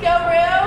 Let's go, Rue.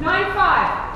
Nine five.